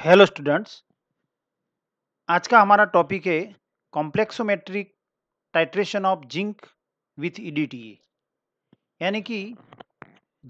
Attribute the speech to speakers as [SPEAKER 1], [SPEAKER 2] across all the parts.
[SPEAKER 1] Hello students आज का हमारा टॉपिक है complexometric titration of zinc with EDTA यानी कि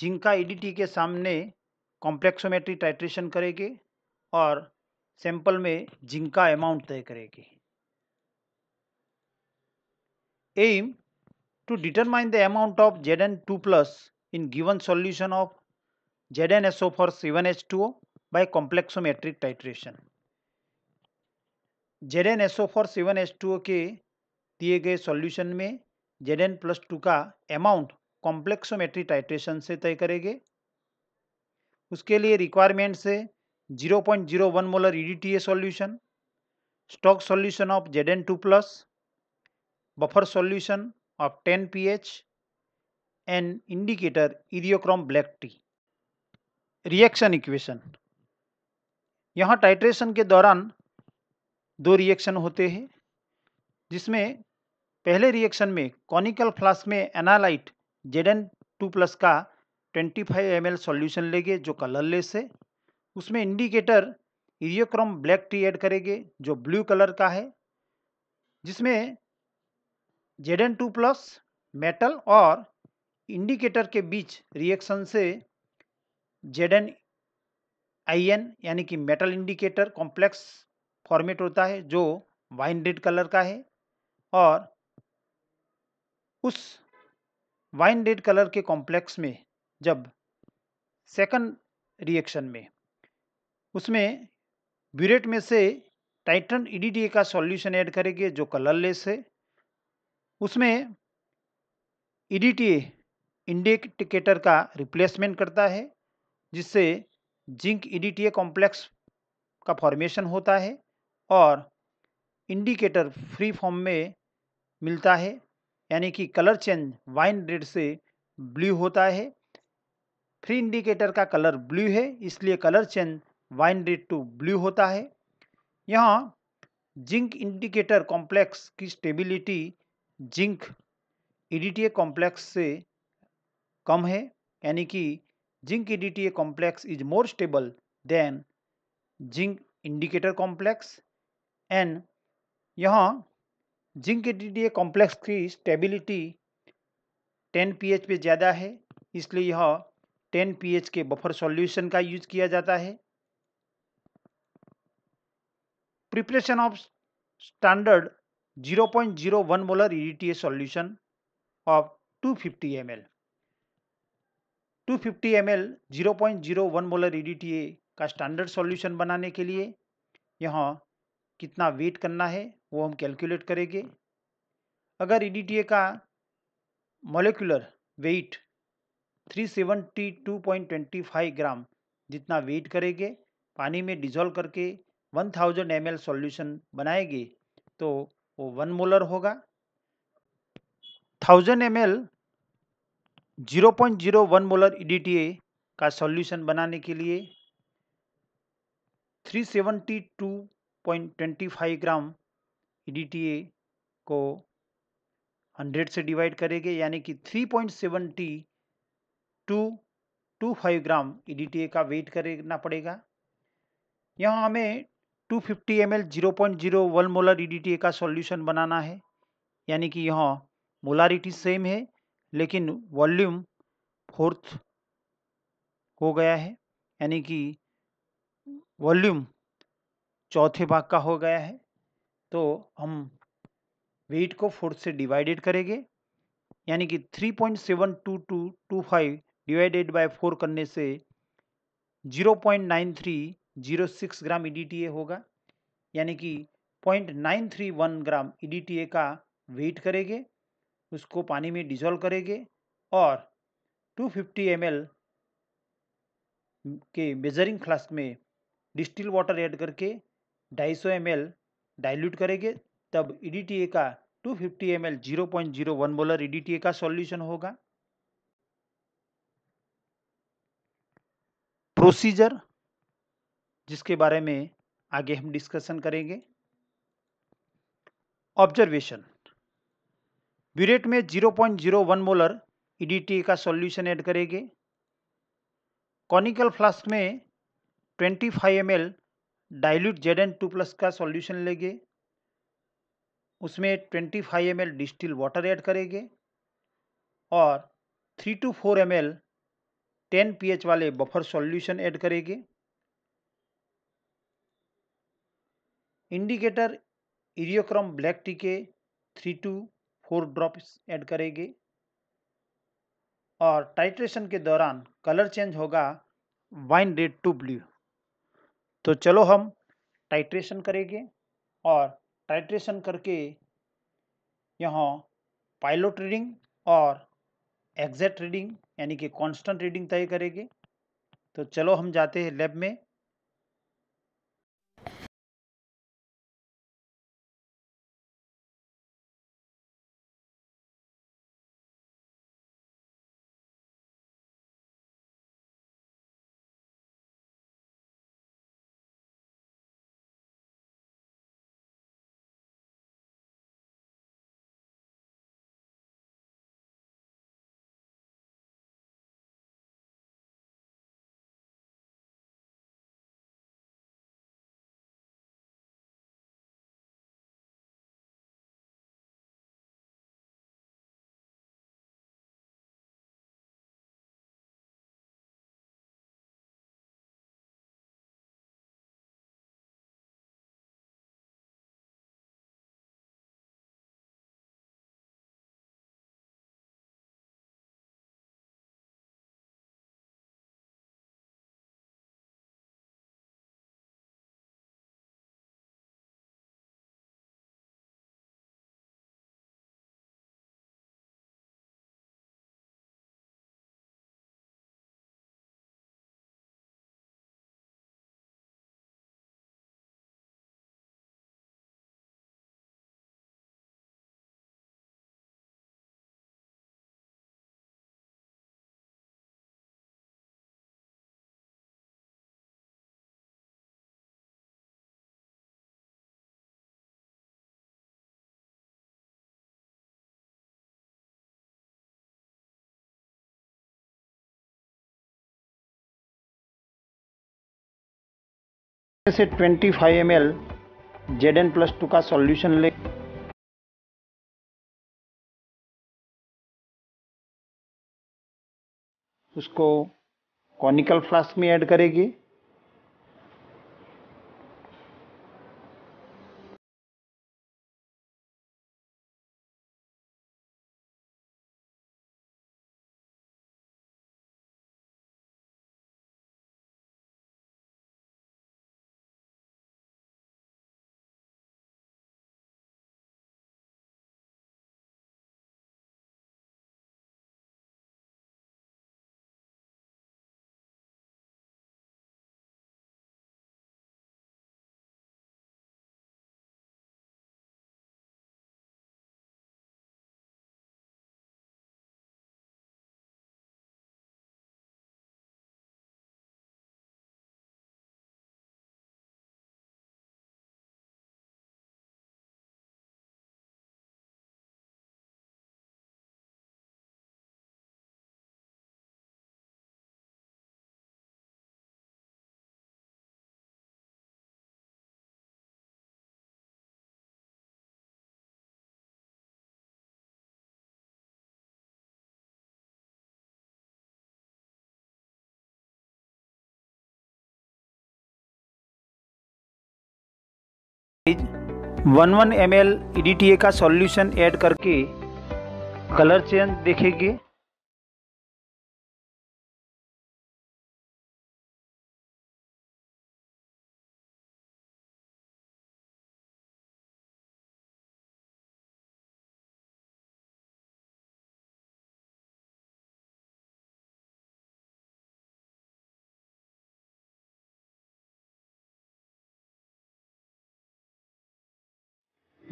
[SPEAKER 1] जिंक का ईडीटी के सामने कॉम्प्लेक्सोमेट्रिक टाइट्रेशन करेंगे और सैंपल में जिंक का अमाउंट तय करेंगे। Aim to determine the amount of Z N two plus in given amount of Z N S O four of H two O by complexometric titration. S four seven S two के दिए गए solution में N plus two का amount complexometric titration से तय करेंगे। उसके लिए रिक्वायरमेंट से 0.01 molar EDTA solution stock solution of Z N two plus buffer solution of 10 pH and indicator eriochrome black T reaction equation यहाँ टाइट्रेशन के दौरान दो रिएक्शन होते हैं, जिसमें पहले रिएक्शन में कॉनिकल फ्लास्क में analyte Z N two plus का 25 फाइव एम एल सोल्यूशन लेंगे, जो कलरलेस है। उसमें indicator eriochrome black T add करेंगे, जो ब्लू कलर का है। जिसमें Z N two plus metal और इंडिकेटर के बीच रिएक्शन से जेड एन आई यानी कि मेटल इंडिकेटर कॉम्प्लेक्स फॉर्मेट होता है, जो वाइन रेड कलर का है और उस वाइन रेड कलर के कॉम्प्लेक्स में, जब सेकंड रिएक्शन में, उसमें ब्यूरेट में से टाइटन ईडीटी का सॉल्यूशन ऐड करेंगे, जो कलरलेस है। उसमें ईडीटी इंडिकेटर का रिप्लेसमेंट करता है, जिससे जिंक ईडीटीए कॉम्प्लेक्स का फॉर्मेशन होता है और इंडिकेटर फ्री फॉर्म में मिलता है, यानी कि कलर चेंज वाइन रेड से ब्लू होता है। फ्री इंडिकेटर का कलर ब्लू है, इसलिए colour change wine red to blue होता है। यहाँ जिंक इंडिकेटर कॉम्प्लेक्स की स्टेबिलिटी जिंक ईडीटीए कॉम्प्लेक्स से कम है, यानी कि zinc EDTA complex is more stable than zinc indicator complex. And यहाँ जिंक EDTA कॉम्प्लेक्स की स्टेबिलिटी 10 पीएच पे ज़्यादा है, इसलिए यह 10 पीएच के बफर सॉल्यूशन का यूज़ किया जाता है। Preparation of standard 0.01 molar EDTA solution of 250 ml 250 ml 0.01 molar EDTA का स्टैंडर्ड सॉल्यूशन बनाने के लिए यहाँ कितना वेट करना है, वो हम कैलकुलेट करेंगे। अगर ईडीटीए का मोलिकुलर वेट 372.25 ग्राम जितना वेट करेंगे, पानी में डिजोल्व करके 1000 थाउज़ेंड एम एल सॉल्यूशन बनाएँगे तो वो वन मोलर होगा। थाउज़ेंड एम 0.01 मोलर ईडीटीए का सॉल्यूशन बनाने के लिए 372.25 ग्राम ईडीटीए को 100 से डिवाइड करेंगे, यानी कि 3.7225 ग्राम ईडीटीए का वेट करना पड़ेगा। यहाँ हमें 250 fifty M L zero molar EDTA का सॉल्यूशन बनाना है, यानी कि यहाँ मोलारिटी सेम है लेकिन वॉल्यूम फोर्थ हो गया है, यानी कि वॉल्यूम चौथे भाग का हो गया है तो हम वेट को फोर्थ से डिवाइडेड करेंगे, यानी कि 3.72225 डिवाइडेड बाय फोर करने से 0.9306 ग्राम ईडीटीए होगा, यानी कि 0.931 ग्राम ईडीटीए का वेट करेंगे उसको पानी में डिजोल्व करेंगे और 250 फिफ्टी के मेजरिंग फ्लास्क में डिस्टिल वाटर ऐड करके 250 सौ डाइल्यूट करेंगे, तब ईडीटीए का 250 fifty M L zero point zero one molar EDTA का सॉल्यूशन होगा। प्रोसीजर जिसके बारे में आगे हम डिस्कशन करेंगे। ऑब्जर्वेशन ब्यूरेट में 0.01 मोलर ईडीटी का सॉल्यूशन ऐड करेंगे। कॉनिकल फ्लास्क में 25 five M L dilute Z N two plus का सॉल्यूशन लेंगे। उसमें 25 five M L distil water add करेंगे और 3 to 4 M L ten P वाले बफर सॉल्यूशन ऐड करेंगे। इंडिकेटर इरियोक्रम ब्लैक टी के three to four drops add करेंगे। और टाइट्रेशन के दौरान कलर चेंज होगा वाइन रेड टू ब्लू। तो चलो हम टाइट्रेशन करेंगे और टाइट्रेशन करके यहाँ पायलट रीडिंग और एग्जैक्ट रीडिंग यानी कि कांस्टेंट रीडिंग तय करेंगे। तो चलो हम जाते हैं लैब में। से 25 five M L Z N plus two का सॉल्यूशन ले। उसको कॉनिकल फ्लास्क में ऐड करेगी। वन वन एम एल का सॉल्यूशन ऐड करके कलर चेंज देखेंगे।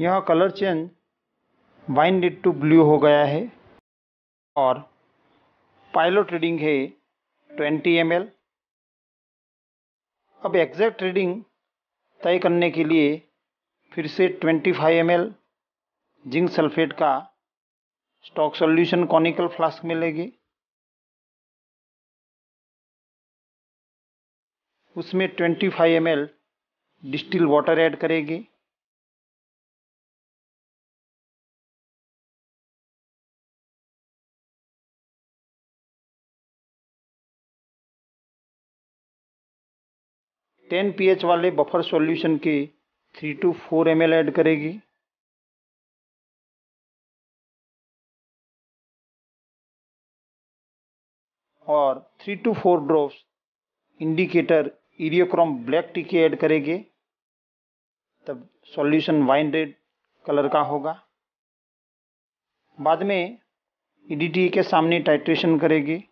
[SPEAKER 1] यह colour change wine red to blue हो गया है और पायलट रीडिंग है 20 एम अब एग्जैक्ट रीडिंग तय करने के लिए फिर से 25 फाइव जिंक सल्फेट का स्टॉक सॉल्यूशन कॉनिकल फ्लास्क में लेंगे उसमें 25 फाइव डिस्टिल वाटर ऐड करेंगे। टेन पीएच वाले बफर सॉल्यूशन के three to four M add करेगी। और three to four drops indicator eriochrome black T के ऐड करेंगे। तब सॉल्यूशन वाइन रेड कलर का होगा। बाद में ईडीटी के सामने टाइट्रेशन करेंगे।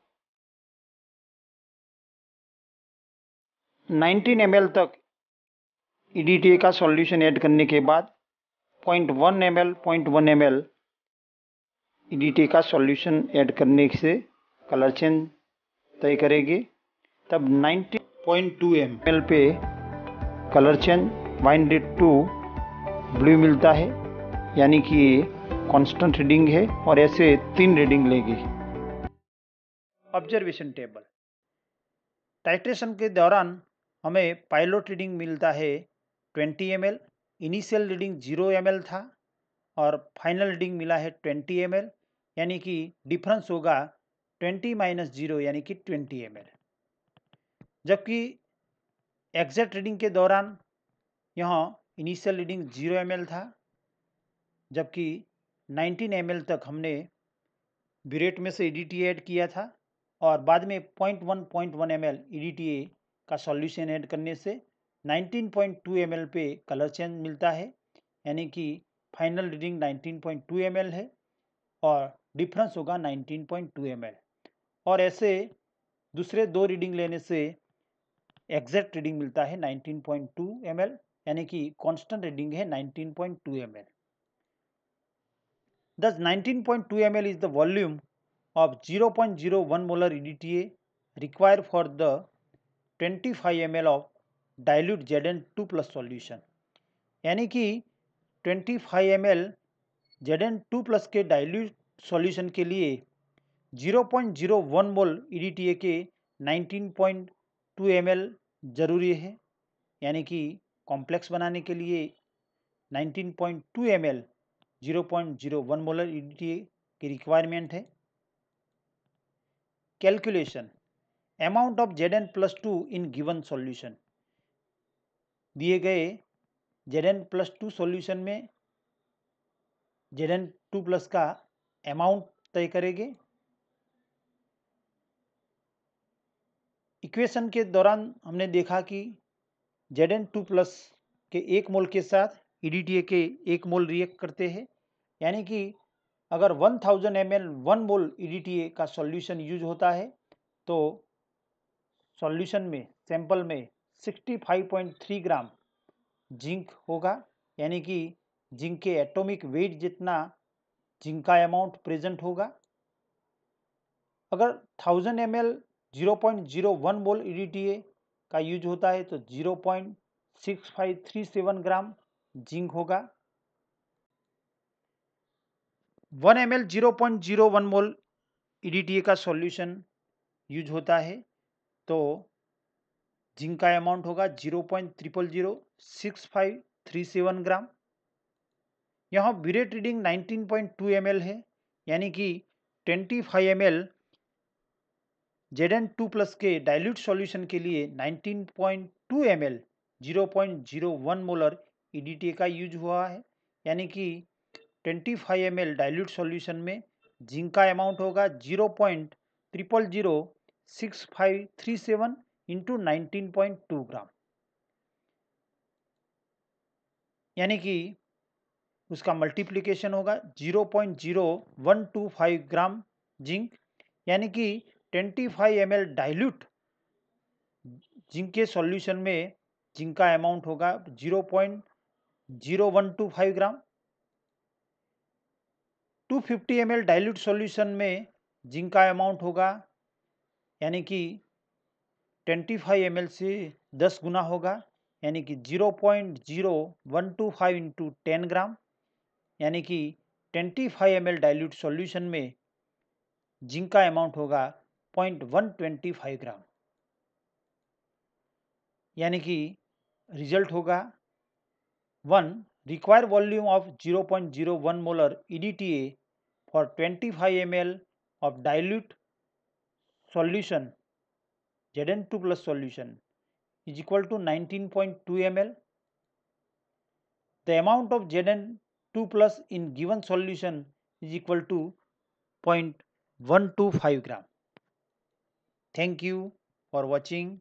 [SPEAKER 1] 19 एम तक ईडीटी का सॉल्यूशन ऐड करने के बाद 0.1 M L point one M L का सॉल्यूशन ऐड करने से कलर चेंज तय करेगी। तब 90.2 एम एल पे colour change wine red to blue मिलता है, यानी कि ये कांस्टेंट रीडिंग है और ऐसे तीन रीडिंग लेगी। ऑब्जर्वेशन टेबल टाइट्रेशन के दौरान हमें पायलट रीडिंग मिलता है 20 M initial reading zero M था और फाइनल रीडिंग मिला है 20 एम यानी कि डिफरेंस होगा 20 माइनस ज़ीरो, यानी कि 20 एम जबकि एग्जैक्ट रीडिंग के दौरान यहाँ इनिशियल रीडिंग ज़ीरो एम था, जबकि 19 एम तक हमने ब्यूरेट में से ई ऐड किया था और बाद में 0.1 0.1 एम एल का सॉल्यूशन ऐड करने से 19.2 एम पे कलर चेंज मिलता है, यानी कि फाइनल रीडिंग 19.2 एम है और डिफरेंस होगा 19.2 एम और ऐसे दूसरे दो रीडिंग लेने से एग्जैक्ट रीडिंग मिलता है 19.2 एम यानी कि कांस्टेंट रीडिंग है 19.2 एम एल दस nineteen Thus 19.2 ml is the volume of 0.01 molar EDTA required for the 25 ml of dilute Zn2 plus solution. यानी कि 25 ml Zn2 plus के डाइल्यूट सॉल्यूशन के लिए 0.01 मोल ई डी टी ए के 19.2 ml ज़रूरी है। यानी कि कॉम्प्लेक्स बनाने के लिए 19.2 ml 0.01 molar E D T A की रिक्वायरमेंट है। Calculation amount of Z N plus two in given solution दिए गए Z N plus two solution में जेड एन टू प्लस का अमाउंट तय करेंगे। इक्वेशन के दौरान हमने देखा कि जेड एन टू प्लस के एक मोल के साथ EDTA के एक मोल रिएक्ट करते हैं। यानी कि अगर 1000 thousand M L one mole EDTA का सॉल्यूशन यूज़ होता है तो सॉल्यूशन में, सैंपल में 65.3 ग्राम जिंक होगा। यानी कि जिंक के एटॉमिक वेट जितना जिंक का अमाउंट प्रेजेंट होगा। अगर 1000 M L zero point zero one E का यूज़ होता है तो zero point six five three seven gram zinc होगा। One M L zero point zero one E का सॉल्यूशन यूज़ होता है। तो जिंक का अमाउंट होगा zero point triple zero six five three seven gram. यहाँ burette reading nineteen point two M L है, यानी कि twenty five M L Z N two plus के डाइल्यूट सॉल्यूशन के लिए 19.2 point two M L zero point zero one molar E का use हुआ है, यानी कि 25 five M L dilute solution में जिंक का अमाउंट होगा zero point triple zero six five three seven into nineteen point two gram. यानी कि उसका मल्टीप्लिकेशन होगा zero point zero one two five gram zinc, यानी कि 25 five M L dilute zinc के सॉल्यूशन में जिंक का अमाउंट होगा zero point zero one two five gram. 250 fifty M L dilute solution में जिंक का अमाउंट होगा यानी कि 25 फाइव एम से 10 गुना होगा, यानी कि zero point zero one two five into ten gram यानी कि 25 फाइव एम डाइल्यूट सॉल्यूशन में जिंक का अमाउंट होगा point one twenty five gram यानी कि रिज़ल्ट होगा one require volume of 0.01 molar EDTA for 25 ml of dilute solution Zn2 plus solution is equal to 19.2 ml. The amount of Zn2 plus in given solution is equal to 0.125 gram. Thank you for watching.